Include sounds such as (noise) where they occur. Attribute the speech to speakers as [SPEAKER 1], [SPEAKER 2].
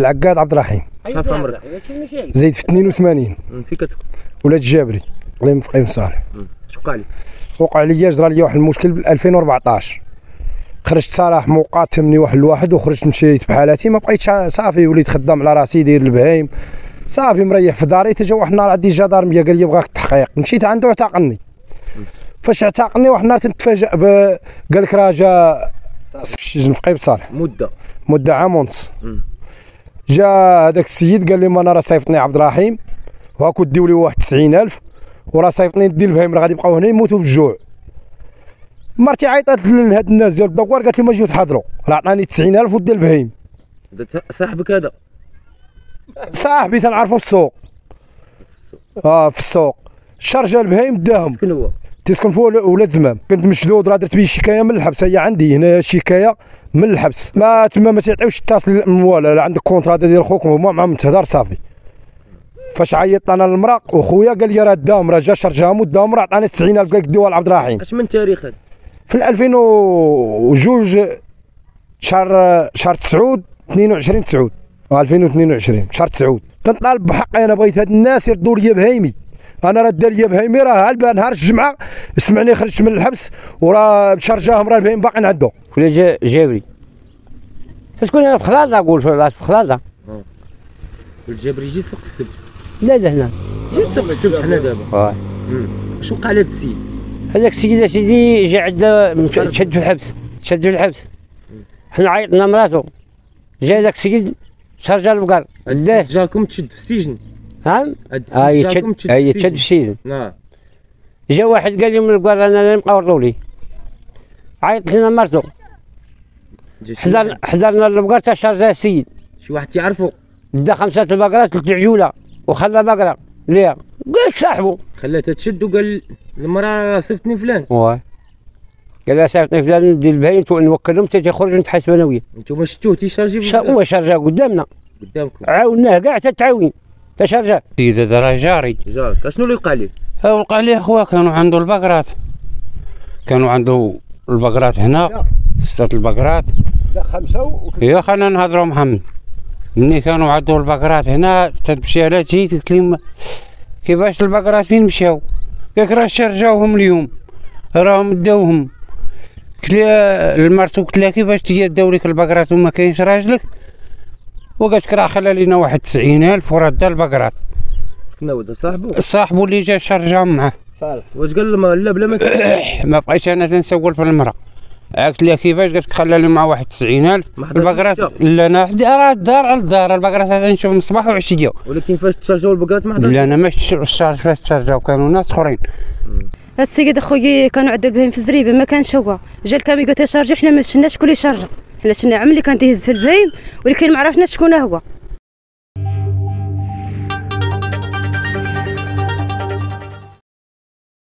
[SPEAKER 1] العقاد عبد الرحيم.
[SPEAKER 2] صافي عمرك.
[SPEAKER 1] زيد في 82
[SPEAKER 2] في كتكون
[SPEAKER 1] ولاد الجابري الله يوفق قيم صالح
[SPEAKER 2] شو وقع لك
[SPEAKER 1] وقع لي جرى لي واحد المشكل ب 2014 خرجت صراح مقاتمني واحد الواحد وخرجت مشيت بحالاتي. ما بقيتش صافي وليت خدام على راسي داير البهايم صافي مريح في داري. تجا واحد النهار عندي جدارمية قال لي بغاك التحقيق مشيت عنده اعتقلني فاش اعتقلني واحد النهار تنتفاجأ ب قال لك راه جا في السجن في قيب صالح
[SPEAKER 2] مدة.
[SPEAKER 1] مدة عام ونص. جا هذاك السيد قال لي ما أنا راه صيفطني عبد الرحيم وهاكو ديو لي واحد 90000 وراه صيفطني ندي البهايم راه غادي يبقاو هنا يموتوا بالجوع مرتي عيطت لهاد الناس ديال الدوار قالت لي ما جيو تحضروا راه عطاني 90000 ودي البهايم
[SPEAKER 2] هذا صاحبك هذا؟
[SPEAKER 1] صاحبي تنعرفو في السوق. آه في السوق. شرجه البهايم داهم.
[SPEAKER 2] شكون هو؟
[SPEAKER 1] تسكن فوق ولاد زمام كنت مشدود راه درت بيه شكاية من الحبس. هي عندي هنا شكاية من الحبس. ما تما ما تعطيوش التصل الاموال لا عندك كونترا ديال خوك معاهم تهضر صافي. فاش عيطت أنا للمرا وخويا قال لي راه داهم راه جا شرجهم وداهم راه عطاني 90000 قال لك ديوها لعبد الرحيم.
[SPEAKER 2] أش من تاريخ هذا
[SPEAKER 1] في 2002 شهر شهر 9 22 9 2022 شهر 9 كنطالب بحقي أنا بغيت هاد الناس يردوا لي بهايمي. أنا راه دار لي بهايمي راه هالبا نهار الجمعة. سمعني خرجت من الحبس وراه شرجاهم راه البهايم باقيين عنده
[SPEAKER 3] ولا جا جابري. تشكون أنا بخلاصة أقول في راس بخلاصة.
[SPEAKER 2] الجبري جيت سوق السبت
[SPEAKER 3] لا لا. هنا
[SPEAKER 2] جيت سوق السبت حنا دابا اش وقع لهذا السيد؟
[SPEAKER 3] هذاك السيد سيدي جا عندنا تشد في الحبس. تشد في الحبس. حنا عيطنا مراتو جا ذاك السيد شرجا البقر.
[SPEAKER 2] جاكم تشد في السجن. جاكم
[SPEAKER 3] يتشد آه يتشد في السجن
[SPEAKER 2] نعم.
[SPEAKER 3] جا واحد قال لي من البقر أنا مقورطوا لي. عيطت لنا مرتو
[SPEAKER 2] جا شي
[SPEAKER 3] حضر
[SPEAKER 2] واحد-
[SPEAKER 3] حضرنا البقر تا شرجا السيد
[SPEAKER 2] شي واحد تعرفو
[SPEAKER 3] دا خمسة البقرات ثلاث عجولة وخلى بقرة. ليه؟ قال لك صاحبه
[SPEAKER 2] خلاتها تشد وقال المرأة صفتني فلان.
[SPEAKER 3] واه. قال لها صاحبتي فلان ندير البهايم نوكلهم حتى تخرج نتحاسب أنا وياه
[SPEAKER 2] انتوما شفتوه تيشارجي
[SPEAKER 3] شا- هو شرجا قدامنا.
[SPEAKER 2] قدامكم.
[SPEAKER 3] عاوناه كاع حتى تعاوني تشرجا
[SPEAKER 4] سيد هذا راه جاري.
[SPEAKER 2] جارك. أشنو اللي وقع ليه
[SPEAKER 4] وقع ليه هو كانوا عنده البقرات. كانوا عنده البقرات هنا ستة البقرات.
[SPEAKER 1] خمسة
[SPEAKER 4] يا خلينا نهضروا محمد. مني كانوا عنده البقرات هنا تمشي على جيت قلت لهم كيفاش البقرات؟ فين مشاو؟ قالك راه شرجاوهم اليوم راهم داوهم. قلت لها المرت قلت لها كيفاش تجي داو لك البقرات؟ وما كاينش راجلك؟ وقالت لك راه خلى لينا واحد تسعين ألف وراه دا البقرات.
[SPEAKER 2] شكون هو ده؟ صاحبه
[SPEAKER 4] صاحبه اللي جا شرجاهم معاه.
[SPEAKER 2] واش قال لهم لا بلا ما (coughs)
[SPEAKER 4] ما بقيتش أنا تنسول في المرأة. قلت لها كيفاش قالت لك خلى لي مع واحد 90000
[SPEAKER 2] ما حضرتيش
[SPEAKER 4] البقرات. لا أنا راه الدار على الدار البقرات هذا نشوف الصباح وعشيه
[SPEAKER 2] ولكن فاش تشارجوا البقرات ما حضرتش؟
[SPEAKER 4] لا أنا ما شفتش فاش تشرجاو كانوا ناس آخرين.
[SPEAKER 5] هاد السيد اخويا كانوا عند البهيم في الزريبة ما كانش هو. جا الكامي قال تشارجي حنا ما شفناش شكون اللي شارجة. حنا شفنا عم اللي كان تيهز في البهيم ولكن ما عرفناش شكون هو.